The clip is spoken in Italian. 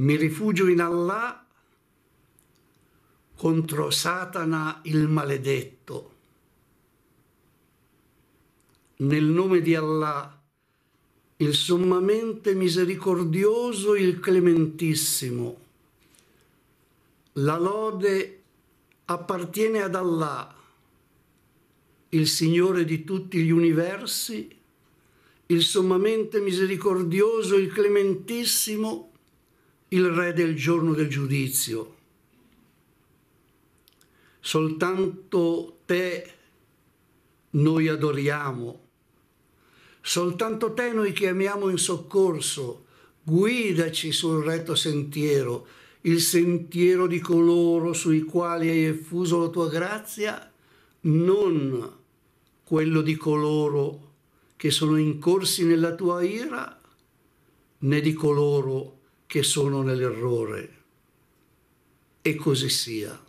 Mi rifugio in Allah contro Satana il maledetto. Nel nome di Allah, il sommamente misericordioso, il clementissimo. La lode appartiene ad Allah, il Signore di tutti gli universi, il sommamente misericordioso, il clementissimo, il Re del giorno del giudizio. Soltanto te noi adoriamo, soltanto te noi chiamiamo in soccorso, guidaci sul retto sentiero, il sentiero di coloro sui quali hai effuso la tua grazia, non quello di coloro che sono incorsi nella tua ira, né di coloro che sono nell'errore. E così sia.